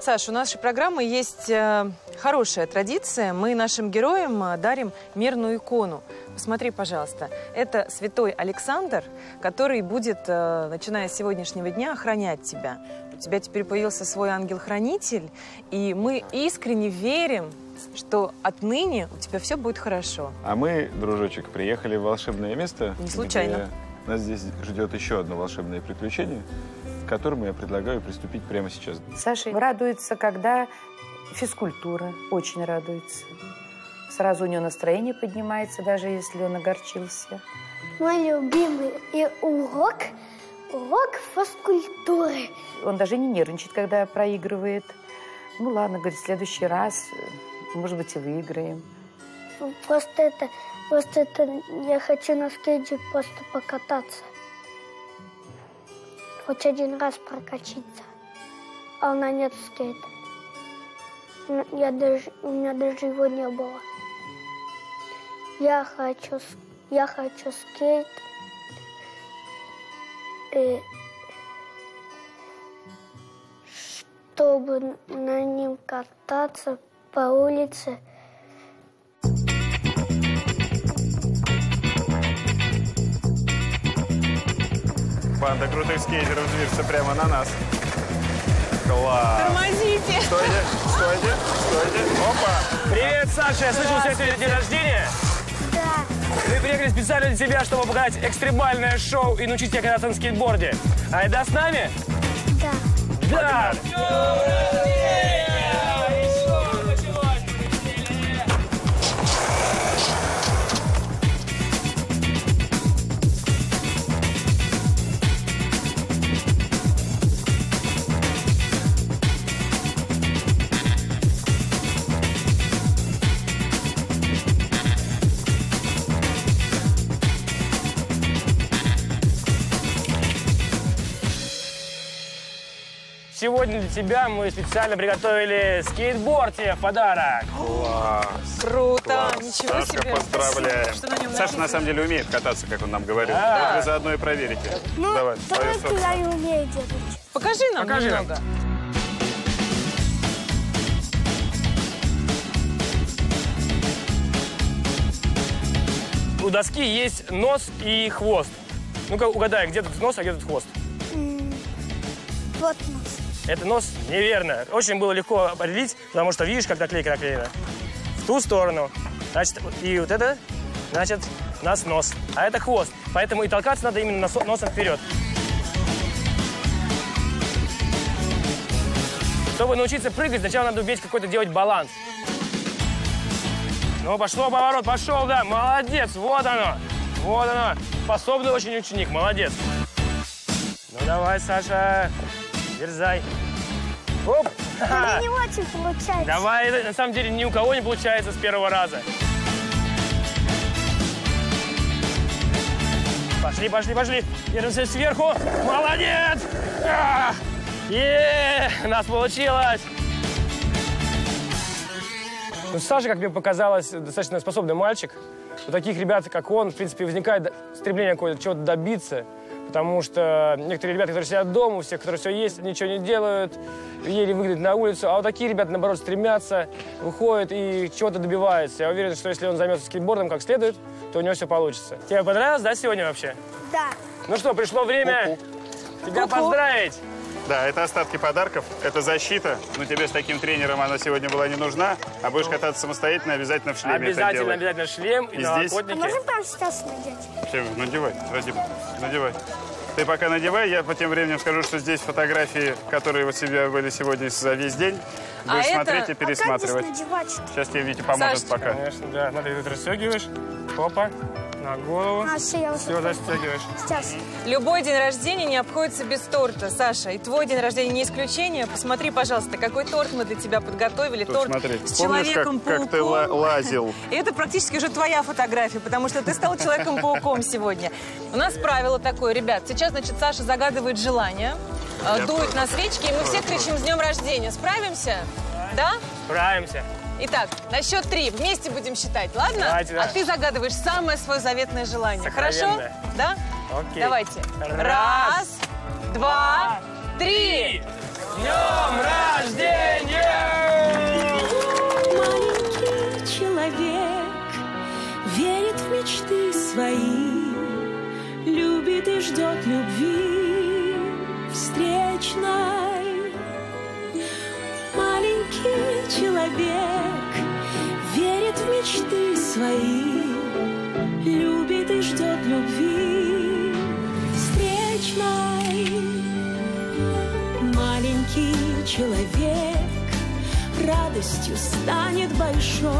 Саш, у нашей программы есть э, хорошая традиция. Мы нашим героям э, дарим мирную икону. Посмотри, пожалуйста. Это святой Александр, который будет, э, начиная с сегодняшнего дня, охранять тебя. У тебя теперь появился свой ангел-хранитель, и мы искренне верим, что отныне у тебя все будет хорошо. А мы, дружочек, приехали в волшебное место. Не случайно. Нас здесь ждет еще одно волшебное приключение, которому я предлагаю приступить прямо сейчас. Саша радуется, когда физкультура, очень радуется. Сразу у него настроение поднимается, даже если он огорчился. Мой любимый и урок – урок физкультуры. Он даже не нервничает, когда проигрывает. Ну ладно, говорит, в следующий раз, э, может быть, и выиграем. Просто это, просто это я хочу на скейте просто покататься. Хоть один раз прокатиться. А у меня нет скейта. Я даже, у меня даже его не было. Я хочу, я хочу скейт. И чтобы на нем кататься по улице. Банда крутых скейтеров движется прямо на нас. Класс! Тормозите! Стойте, стойте, стойте. Опа! Привет, Саша! Я слышал, у тебя сегодня день рождения. Да. Мы приехали специально для тебя, чтобы показать экстремальное шоу и научить тебя кататься на скейтборде. Айда с нами? Да. Да! Сегодня для тебя мы специально приготовили скейтборд тебе в подарок. Круто! Класс. Ничего Сашка, себе! поздравляем. Спасибо, что на нем Саша на самом деле умеет кататься, как он нам говорил. Да. Вот вы заодно и проверите. Ну, Давай, собственное. я не умею делать. Покажи нам Покажи нам. немного. У доски есть нос и хвост. Ну-ка угадай, где тут нос, а где тут хвост? Вот нос. Это нос неверно. Очень было легко определить, потому что видишь, как наклейка наклеена. В ту сторону. Значит, и вот это, значит, у нас нос. А это хвост. Поэтому и толкаться надо именно носо- носом вперед. Чтобы научиться прыгать, сначала надо уметь какой-то делать баланс. Ну, пошло поворот, пошел, да, молодец, вот оно, вот оно. Способный очень ученик, молодец. Ну, давай, Саша, дерзай. Оп! Не очень получается. Давай, на самом деле ни у кого не получается с первого раза. Пошли, пошли, пошли. Держимся сверху. Молодец! А! Е, у нас получилось. Ну, Саша, как мне показалось, достаточно способный мальчик. У таких ребят, как он, в принципе, возникает стремление какое-то чего-то добиться. Потому что некоторые ребята, которые сидят дома, у всех, которые все есть, ничего не делают, еле выглядят на улицу. А вот такие ребята, наоборот, стремятся, выходят и чего-то добиваются. Я уверен, что если он займется скейтбордом как следует, то у него все получится. Тебе понравилось, да, сегодня вообще? Да. Ну что, пришло время тебя поздравить. Да, это остатки подарков, это защита. Но тебе с таким тренером она сегодня была не нужна. А будешь кататься самостоятельно, обязательно в шлеме это Обязательно, обязательно шлем и, И здесь? налокотники. Можем прямо сейчас надеть? Всё, надевай, ради бога, надевай. Ты пока надевай, я по тем временем скажу, что здесь фотографии, которые у тебя были сегодня за весь день. А Будешь это- смотреть и А как здесь пересматривать. надевать? Сейчас тебе Витя поможет Саш, пока. Конечно, да. Смотри, ты расстегиваешь. Опа. На голову. А, все, я Все, застегиваешь. сейчас. Любой день рождения не обходится без торта, Саша. И твой день рождения не исключение. Посмотри, пожалуйста, какой торт мы для тебя подготовили. Тут торт смотри, с помнишь, как, человеком-пауком. как ты ла- лазил? И это практически уже твоя фотография, потому что ты стал человеком-пауком сегодня. У нас правило такое, ребят. Сейчас, значит, Саша загадывает желание, э, Я дует тоже. на свечки, и мы все кричим «С днем рождения!». Справимся? Да? Справимся. Итак, на счет три вместе будем считать, ладно? Давайте, да. А ты загадываешь самое свое заветное желание. Хорошо? Да? Окей. Давайте. Раз, два, три. Днем рождения! Маленький человек верит в мечты свои, любит и ждет любви. Свои, любит и ждет любви встречной. Маленький человек радостью станет большой.